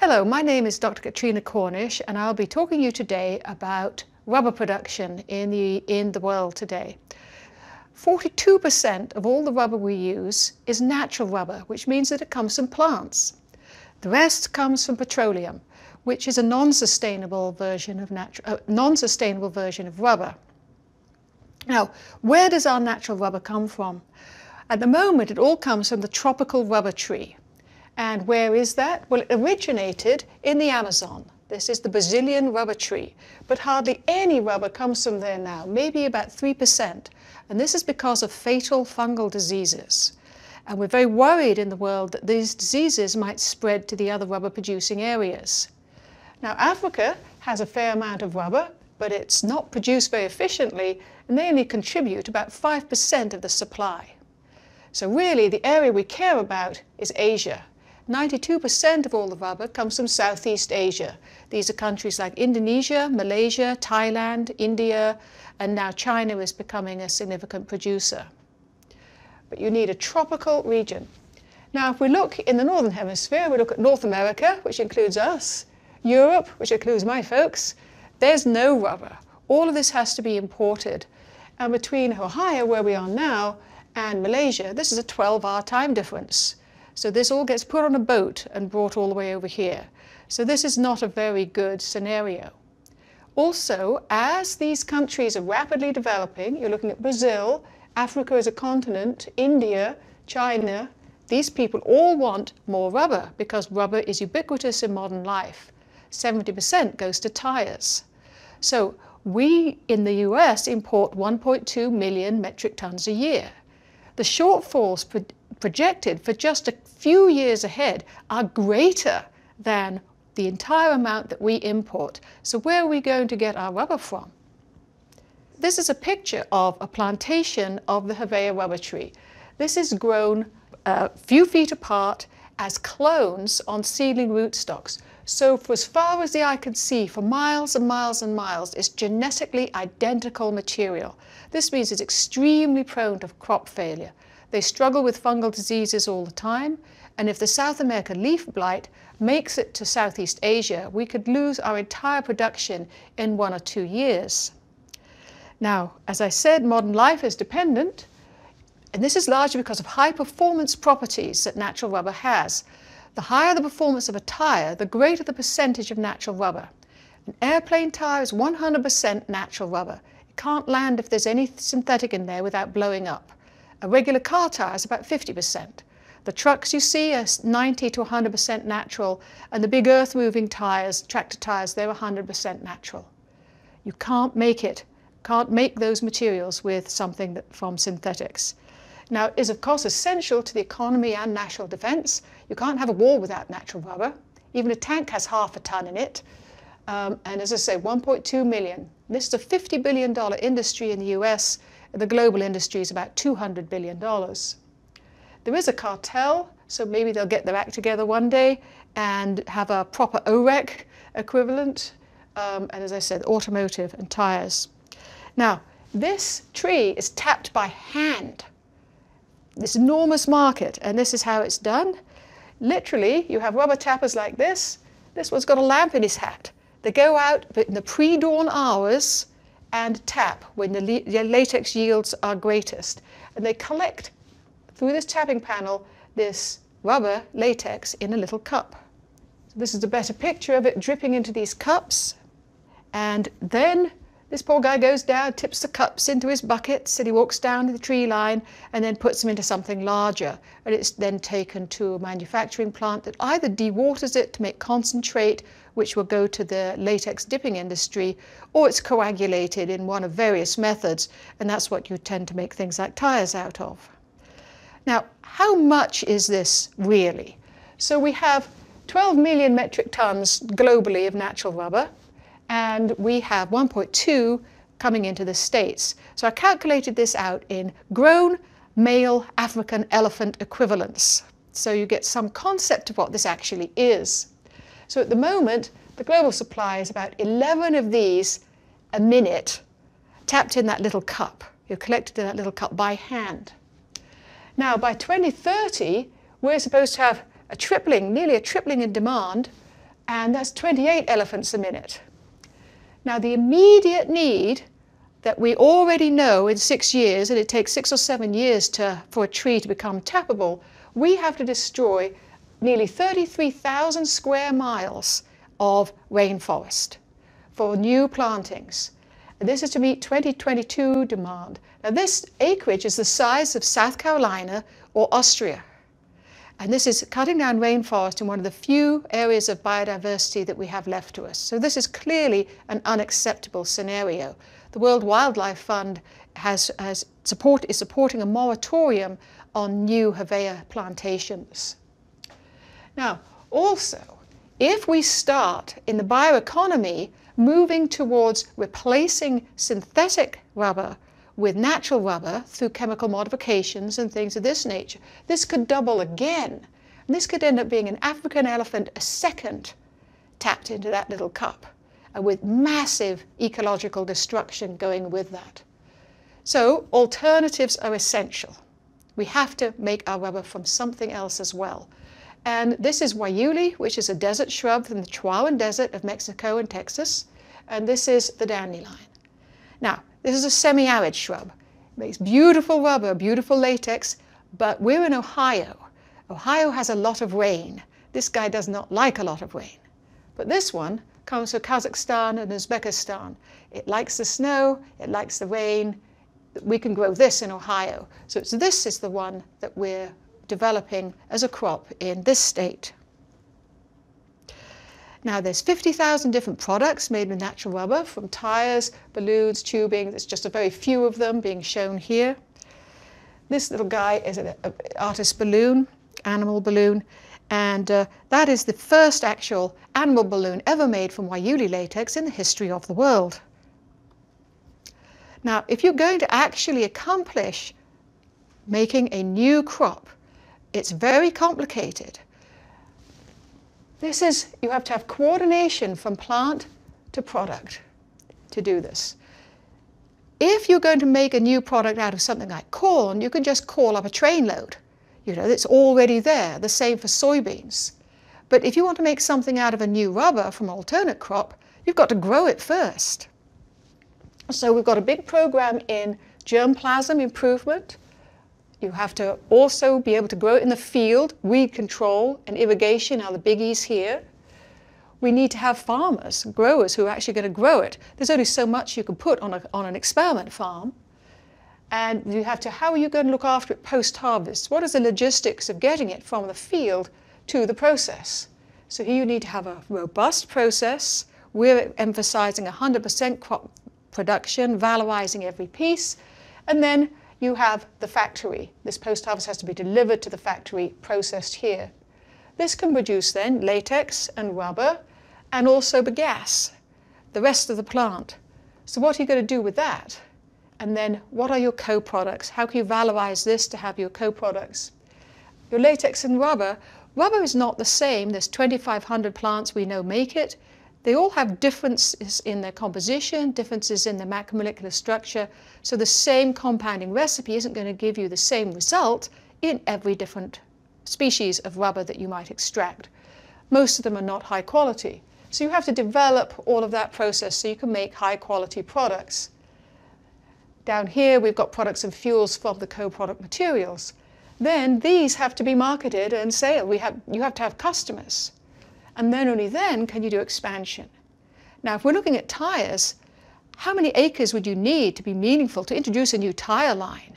Hello, my name is Dr. Katrina Cornish and I'll be talking to you today about rubber production in the, in the world today. 42% of all the rubber we use is natural rubber, which means that it comes from plants. The rest comes from petroleum, which is a non-sustainable version of natural, uh, non-sustainable version of rubber. Now, where does our natural rubber come from? At the moment, it all comes from the tropical rubber tree. And where is that? Well, it originated in the Amazon. This is the Brazilian rubber tree, but hardly any rubber comes from there now, maybe about 3%. And this is because of fatal fungal diseases. And we're very worried in the world that these diseases might spread to the other rubber producing areas. Now, Africa has a fair amount of rubber, but it's not produced very efficiently, and they only contribute about 5% of the supply. So really, the area we care about is Asia. 92% of all the rubber comes from Southeast Asia. These are countries like Indonesia, Malaysia, Thailand, India, and now China is becoming a significant producer. But you need a tropical region. Now, if we look in the Northern Hemisphere, we look at North America, which includes us, Europe, which includes my folks, there's no rubber. All of this has to be imported. And between Ohio, where we are now, and Malaysia, this is a 12-hour time difference. So this all gets put on a boat and brought all the way over here. So this is not a very good scenario. Also, as these countries are rapidly developing, you're looking at Brazil, Africa as a continent, India, China, these people all want more rubber because rubber is ubiquitous in modern life. 70% goes to tires. So we in the US import 1.2 million metric tons a year. The shortfalls projected for just a few years ahead are greater than the entire amount that we import. So where are we going to get our rubber from? This is a picture of a plantation of the Hevea rubber tree. This is grown a few feet apart as clones on seedling rootstocks. So for as far as the eye can see, for miles and miles and miles, it's genetically identical material. This means it's extremely prone to crop failure. They struggle with fungal diseases all the time, and if the South America leaf blight makes it to Southeast Asia, we could lose our entire production in one or two years. Now, as I said, modern life is dependent, and this is largely because of high performance properties that natural rubber has. The higher the performance of a tyre, the greater the percentage of natural rubber. An airplane tyre is 100% natural rubber. It can't land if there's any synthetic in there without blowing up. A regular car tyre is about 50%. The trucks you see are 90 to 100% natural, and the big earth-moving tyres, tractor tyres, they're 100% natural. You can't make it, can't make those materials with something that, from synthetics. Now, it is of course essential to the economy and national defence. You can't have a war without natural rubber. Even a tank has half a ton in it. Um, and as I say, 1.2 million. This is a $50 billion industry in the US the global industry is about $200 billion. There is a cartel, so maybe they'll get their act together one day and have a proper OREC equivalent, um, and as I said, automotive and tires. Now, this tree is tapped by hand. This enormous market, and this is how it's done. Literally, you have rubber tappers like this. This one's got a lamp in his hat. They go out in the pre-dawn hours and tap when the latex yields are greatest. And they collect through this tapping panel this rubber latex in a little cup. So this is a better picture of it dripping into these cups. And then this poor guy goes down, tips the cups into his buckets, and he walks down to the tree line and then puts them into something larger. And it's then taken to a manufacturing plant that either dewaters it to make concentrate, which will go to the latex dipping industry, or it's coagulated in one of various methods, and that's what you tend to make things like tires out of. Now, how much is this really? So we have 12 million metric tons globally of natural rubber and we have 1.2 coming into the States. So I calculated this out in grown male African elephant equivalents. So you get some concept of what this actually is. So at the moment, the global supply is about 11 of these a minute tapped in that little cup. You're collected in that little cup by hand. Now, by 2030, we're supposed to have a tripling, nearly a tripling in demand and that's 28 elephants a minute. Now, the immediate need that we already know in six years, and it takes six or seven years to, for a tree to become tappable, we have to destroy nearly 33,000 square miles of rainforest for new plantings. And this is to meet 2022 demand. Now this acreage is the size of South Carolina or Austria. And this is cutting down rainforest in one of the few areas of biodiversity that we have left to us. So this is clearly an unacceptable scenario. The World Wildlife Fund has, has support, is supporting a moratorium on new Hevea plantations. Now, also, if we start in the bioeconomy moving towards replacing synthetic rubber with natural rubber through chemical modifications and things of this nature, this could double again. And this could end up being an African elephant a second tapped into that little cup, and with massive ecological destruction going with that. So alternatives are essential. We have to make our rubber from something else as well. And this is guayule, which is a desert shrub from the Chihuahuan Desert of Mexico and Texas. And this is the dandelion. Now, this is a semi-arid shrub. It makes beautiful rubber, beautiful latex, but we're in Ohio. Ohio has a lot of rain. This guy does not like a lot of rain. But this one comes from Kazakhstan and Uzbekistan. It likes the snow, it likes the rain. We can grow this in Ohio. So this is the one that we're developing as a crop in this state. Now there's 50,000 different products made with natural rubber from tires, balloons, tubing. There's just a very few of them being shown here. This little guy is an artist balloon, animal balloon, and uh, that is the first actual animal balloon ever made from guayule latex in the history of the world. Now, if you're going to actually accomplish making a new crop, it's very complicated. This is, you have to have coordination from plant to product to do this. If you're going to make a new product out of something like corn, you can just call up a trainload. You know, it's already there, the same for soybeans. But if you want to make something out of a new rubber from alternate crop, you've got to grow it first. So we've got a big program in germplasm improvement, you have to also be able to grow it in the field. Weed control and irrigation are the biggies here. We need to have farmers, growers who are actually going to grow it. There's only so much you can put on, a, on an experiment farm. And you have to, how are you going to look after it post-harvest? What is the logistics of getting it from the field to the process? So here you need to have a robust process. We're emphasizing 100% crop production, valorizing every piece. And then you have the factory. This post-harvest has to be delivered to the factory, processed here. This can produce then latex and rubber and also bagasse, the rest of the plant. So what are you going to do with that? And then what are your co-products? How can you valorize this to have your co-products? Your latex and rubber, rubber is not the same. There's 2,500 plants we know make it. They all have differences in their composition, differences in their macromolecular structure, so the same compounding recipe isn't going to give you the same result in every different species of rubber that you might extract. Most of them are not high quality. So you have to develop all of that process so you can make high quality products. Down here we've got products and fuels from the co-product materials. Then these have to be marketed and sold. We have, you have to have customers and then only then can you do expansion. Now, if we're looking at tires, how many acres would you need to be meaningful to introduce a new tire line?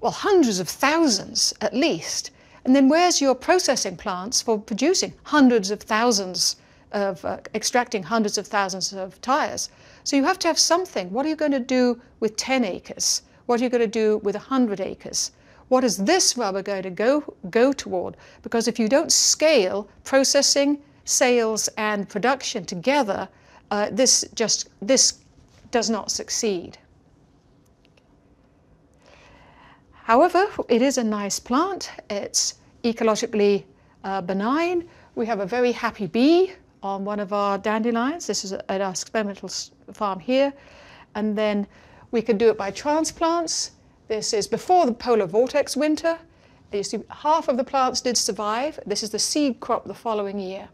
Well, hundreds of thousands at least. And then where's your processing plants for producing hundreds of thousands of, uh, extracting hundreds of thousands of tires? So you have to have something. What are you going to do with 10 acres? What are you going to do with 100 acres? What is this rubber going to go, go toward? Because if you don't scale processing, sales and production together, uh, this just this does not succeed. However, it is a nice plant. It's ecologically uh, benign. We have a very happy bee on one of our dandelions. This is at our experimental farm here. And then we can do it by transplants. This is before the polar vortex winter. You see half of the plants did survive. This is the seed crop the following year.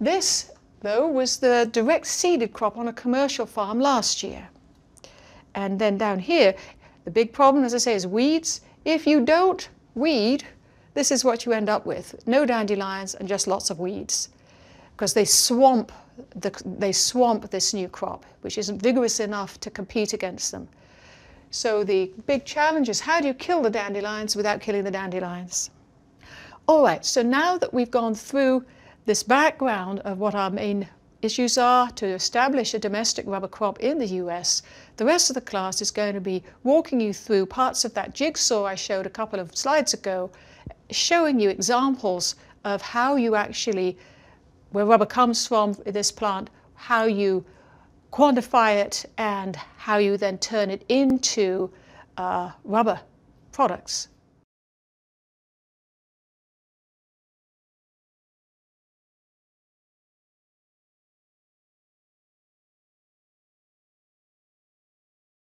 This, though, was the direct seeded crop on a commercial farm last year. And then down here, the big problem, as I say, is weeds. If you don't weed, this is what you end up with. No dandelions and just lots of weeds because they swamp, the, they swamp this new crop, which isn't vigorous enough to compete against them. So the big challenge is how do you kill the dandelions without killing the dandelions? All right, so now that we've gone through this background of what our main issues are to establish a domestic rubber crop in the US, the rest of the class is going to be walking you through parts of that jigsaw I showed a couple of slides ago, showing you examples of how you actually, where rubber comes from this plant, how you quantify it and how you then turn it into uh, rubber products.